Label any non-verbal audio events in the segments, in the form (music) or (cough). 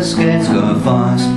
Go fast.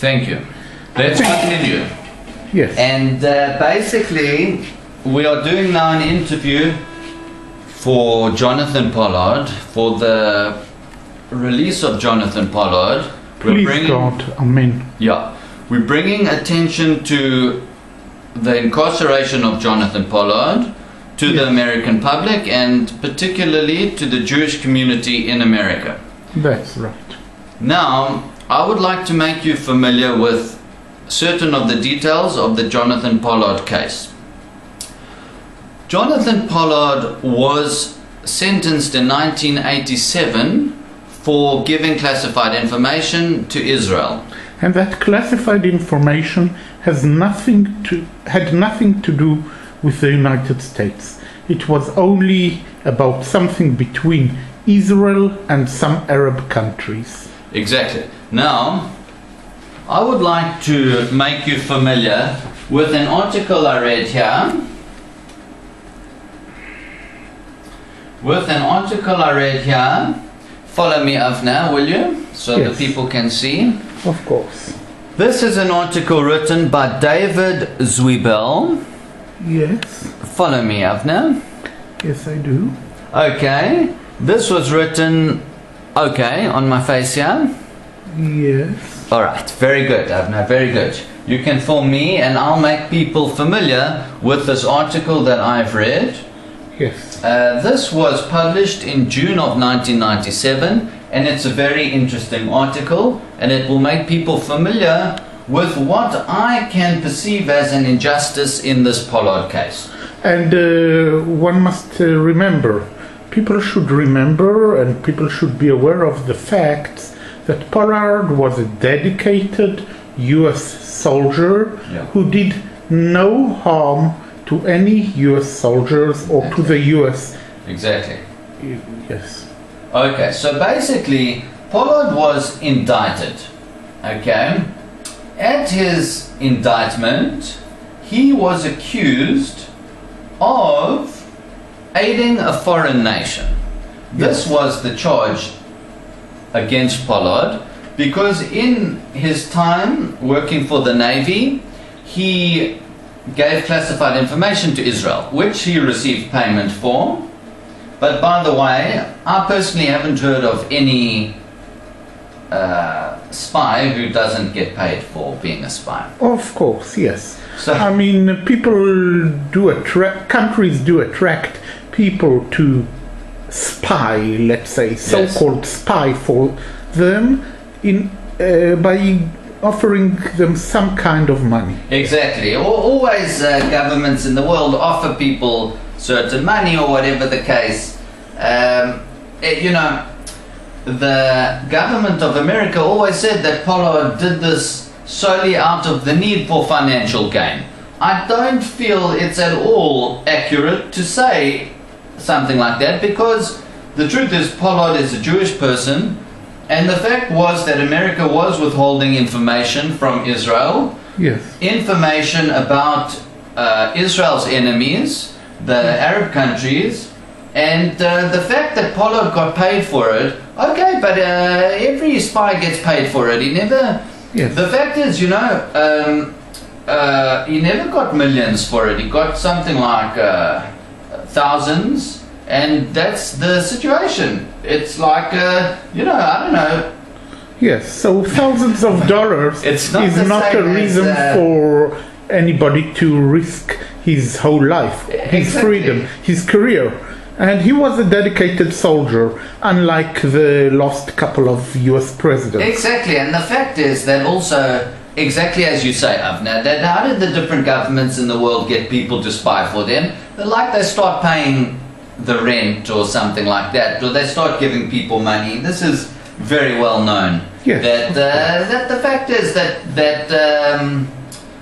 Thank you. Let's continue. Yes. And uh, basically, we are doing now an interview for Jonathan Pollard for the release of Jonathan Pollard. We're Please God, Amen. Yeah, we're bringing attention to the incarceration of Jonathan Pollard to the American public and particularly to the Jewish community in America. That's right. Now, I would like to make you familiar with certain of the details of the Jonathan Pollard case. Jonathan Pollard was sentenced in 1987 for giving classified information to Israel. And that classified information has nothing to had nothing to do with the United States. It was only about something between Israel and some Arab countries. Exactly. Now, I would like to make you familiar with an article I read here. With an article I read here. Follow me, Avner, will you? So Yes. the people can see. Of course. This is an article written by David Zwiebel. Yes. Follow me, Avner. Yes, I do. Okay. This was written, okay, on my face yeah? Yes. All right, very good, Avner, very good. You can form me, and I'll make people familiar with this article that I've read. Yes. Uh, this was published in June of 1997, and it's a very interesting article, and it will make people familiar with what I can perceive as an injustice in this Pollard case. And uh, one must uh, remember, people should remember and people should be aware of the facts that Pollard was a dedicated US soldier Yeah. who did no harm to any US soldiers or to the US. Exactly. Yes. Okay, so basically, Pollard was indicted. Okay? At his indictment, he was accused of aiding a foreign nation. This was the charge against Pollard because in his time working for the Navy, he gave classified information to Israel, which he received payment for. But by the way, I personally haven't heard of any uh, spy who doesn't get paid for being a spy. Of course, yes. So, I mean, people do attract, countries do attract people to spy, let's say, so-called spy for them in uh, by offering them some kind of money. exactly. Al- Always uh, governments in the world offer people certain money or whatever the case. Um, it- you know, the government of America always said that Pollard did this solely out of the need for financial gain. I don't feel it's at all accurate to say something like that because the truth is Pollard is a Jewish person and the fact was that America was withholding information from Israel Yes. information about uh, Israel's enemies, the Arab countries, and uh, the fact that Pollard got paid for it. Okay, but uh, every spy gets paid for it. He never. Yes. The fact is, you know, um, uh, he never got millions for it. He got something like uh, thousands, and that's the situation. It's like, uh, you know, I don't know. Yes, so thousands of dollars (laughs) It's not is not a same as, reason uh, for anybody to risk his whole life, his Exactly. freedom, his career. And he was a dedicated soldier, unlike the last couple of US presidents. Exactly, and the fact is that also, exactly as you say, Avner, that how did the different governments in the world get people to spy for them? Like they start paying the rent or something like that, or they start giving people money. This is very well known. Yes, That uh, that the fact is that that um,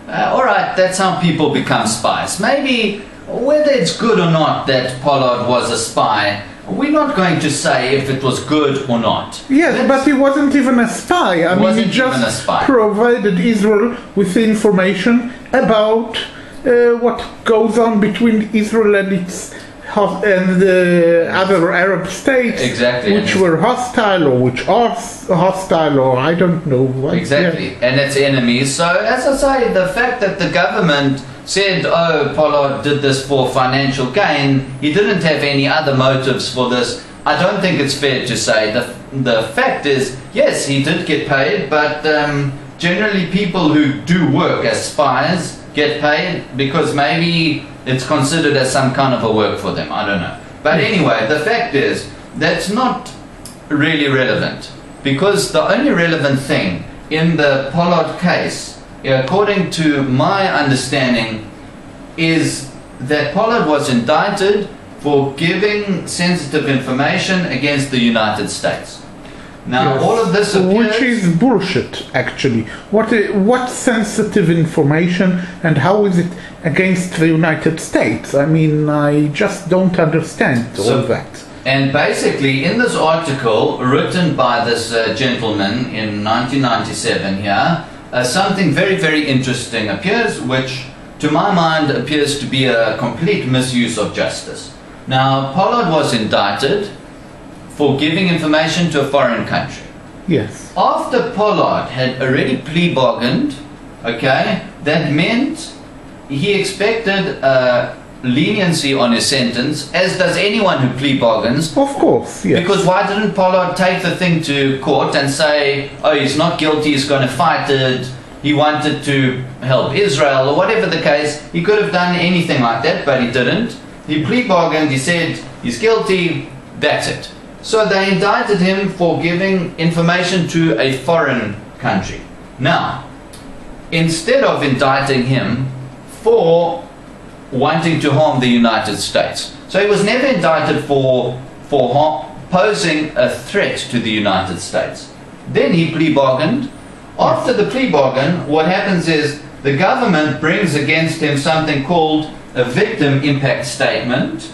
uh, all right, that's how people become spies. Maybe whether it's good or not that Pollard was a spy, we're not going to say if it was good or not. Yes, Let's- but he wasn't even a spy. I mean, he just even a spy. provided Israel with information about what goes on between Israel and its and the other Arab states, Exactly, which were hostile or which are hostile, or I don't know. what- Exactly, and its enemies. So, as I say, the fact that the government said, oh, Pollard did this for financial gain, he didn't have any other motives for this. I don't think it's fair to say. The, the fact is, yes, he did get paid, but um, generally people who do work as spies get paid because maybe it's considered as some kind of a work for them. I don't know. But hmm. anyway, the fact is, that's not really relevant because the only relevant thing in the Pollard case, according to my understanding, is that Pollard was indicted for giving sensitive information against the United States. Now, Yes. all of this appears, which is bullshit, actually. What what sensitive information and how is it against the United States? I mean, I just don't understand So- all that. And basically, in this article written by this uh, gentleman in 1997 here, uh, something very, very interesting appears, which to my mind appears to be a complete misuse of justice. Now, Pollard was indicted for giving information to a foreign country. Yes. After Pollard had already plea bargained, okay, that meant he expected uh, leniency on his sentence, as does anyone who plea bargains. Of course, yes. Because why didn't Pollard take the thing to court and say, oh, he's not guilty, he's going to fight it, he wanted to help Israel, or whatever the case? He could have done anything like that, but he didn't. He plea bargained, he said he's guilty, that's it. So they indicted him for giving information to a foreign country. Now, instead of indicting him for wanting to harm the United States. So he was never indicted for, for har- posing a threat to the United States. Then he plea bargained. After the plea bargain, what happens is the government brings against him something called a victim impact statement,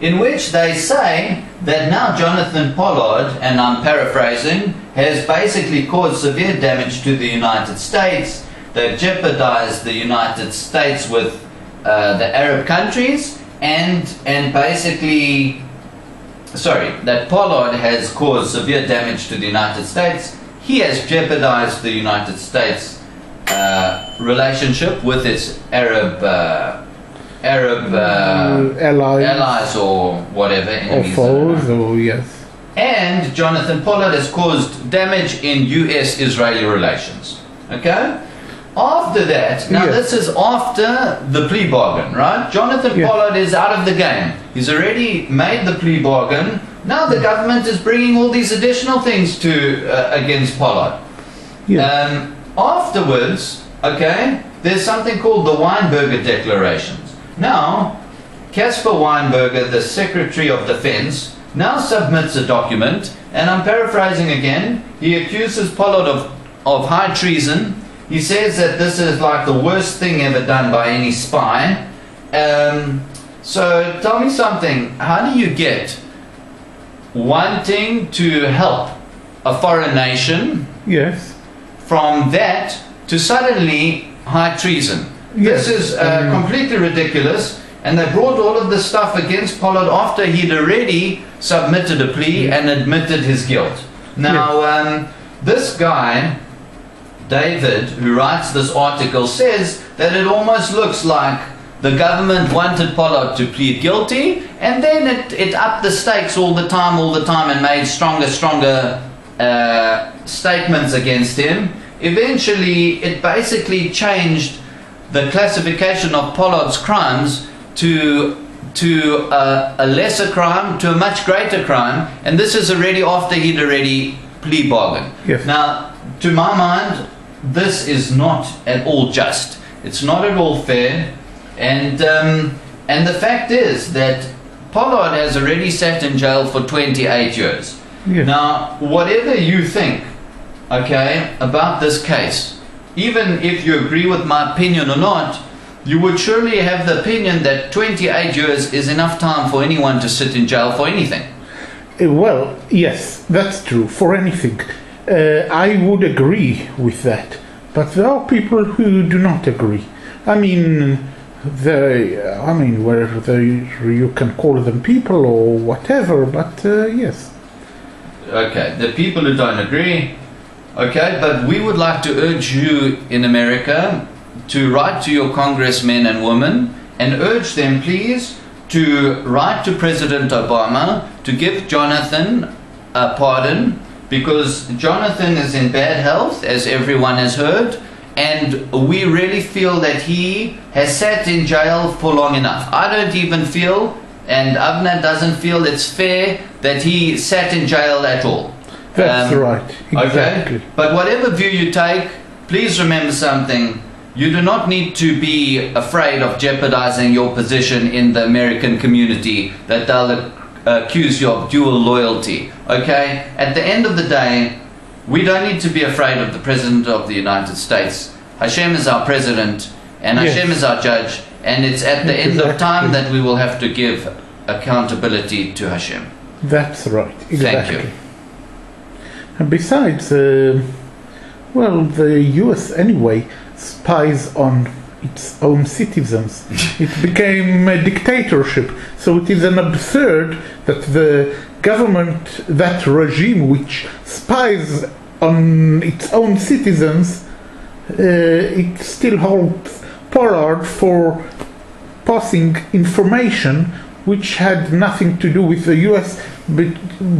in which they say that now Jonathan Pollard, and I'm paraphrasing, has basically caused severe damage to the United States. They've jeopardized the United States with uh, the Arab countries, and and basically, sorry, that Pollard has caused severe damage to the United States. He has jeopardized the United States uh, relationship with its Arab uh, Arab uh, Uh, allies allies or whatever or foes, or yes. And Jonathan Pollard has caused damage in U.S. Israeli relations. Okay? After that, now Yes. this is after the plea bargain, right? Jonathan Yeah. Pollard is out of the game. He's already made the plea bargain. Now the government is bringing all these additional things to uh, against Pollard. Yes. Um, afterwards, okay, there's something called the Weinberger Declarations. Now, Caspar Weinberger, the Secretary of Defense, now submits a document, and I'm paraphrasing again. He accuses Pollard of, of high treason. He says that this is like the worst thing ever done by any spy. Um, so tell me something. How do you get wanting to help a foreign nation yes. from that to suddenly high treason. Yes, This is uh, completely ridiculous. And they brought all of this stuff against Pollard after he'd already submitted a plea and admitted his guilt. Now, um, this guy, David, who writes this article, says that it almost looks like the government wanted Pollard to plead guilty, and then it, it upped the stakes all the time, all the time, and made stronger, stronger uh, statements against him. Eventually, it basically changed the classification of Pollard's crimes to to a, a lesser crime to a much greater crime, and this is already after he'd already plea bargained. Yes. Now, to my mind, this is not at all just. It's not at all fair, and um, and the fact is that Pollard has already sat in jail for 28 years. Yes. Now, whatever you think, okay, about this case, even if you agree with my opinion or not, you would surely have the opinion that 28 years is enough time for anyone to sit in jail for anything. Uh, Well, yes, that's true for anything. Uh, I would agree with that, but there are people who do not agree. I mean, they, I mean, whether you can call them people or whatever, but uh, yes, Okay, the people who don't agree. Okay, but we would like to urge you in America to write to your congressmen and women and urge them, please, to write to President Obama to give Jonathan a pardon because Jonathan is in bad health, as everyone has heard, and we really feel that he has sat in jail for long enough. I don't even feel, and Avner doesn't feel it's fair that he sat in jail at all. That's Um, right, exactly. Okay? But whatever view you take, please remember something. You do not need to be afraid of jeopardizing your position in the American community that they'll ac- accuse you of dual loyalty. Okay? At the end of the day, we don't need to be afraid of the President of the United States. Hashem is our president, and Yes. Hashem is our judge, and it's at the end of time that we will have to give accountability to Hashem. That's right, Thank you. And besides, uh, Well, the US anyway spies on its own citizens. (laughs) it became a dictatorship. So it is an absurd that the government, that regime which spies on its own citizens, uh, it still holds Pollard for passing information which had nothing to do with the US, but,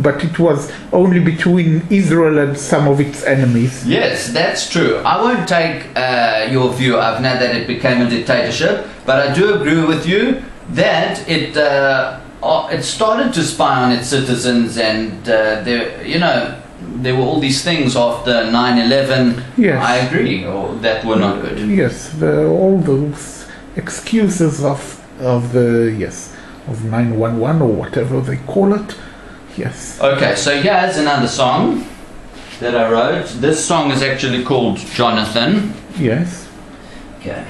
but it was only between Israel and some of its enemies. Yes, that's true. I won't take uh, your view, Avner, that it became a dictatorship, but I do agree with you that it uh, uh, it started to spy on its citizens, and uh, there, you know, there were all these things after 9/11. Yes. I agree, or that were not good. Yes, the, all those excuses of of the yes of 911 or whatever they call it. Yes. Okay, so here's another song that I wrote. This song is actually called Jonathan. Yes. Okay.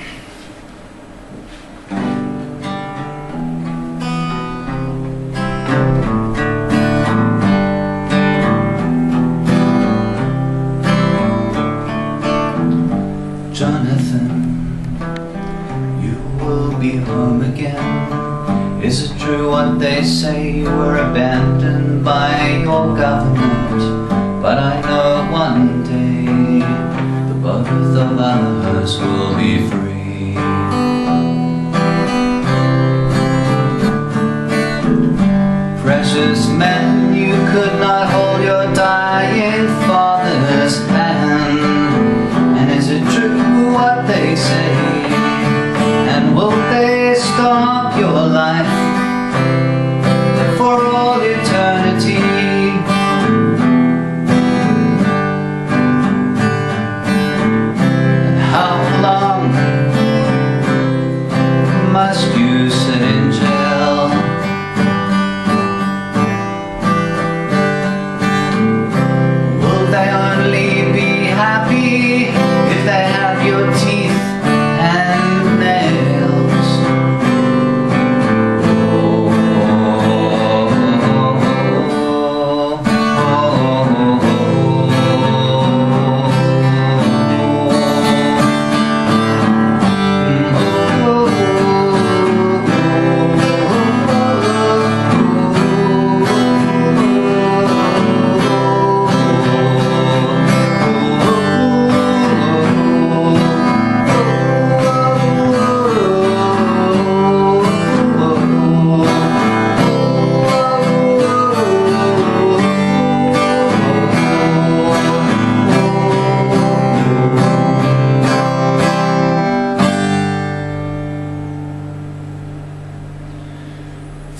Say you were abandoned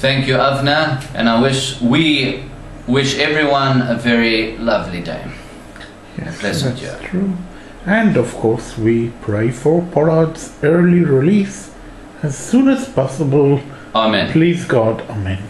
Thank you, Avner, and I wish we wish everyone a very lovely day. Yes, pleasant that's year. true. And of course, we pray for Pollard's early release as soon as possible. Amen. Please God, Amen.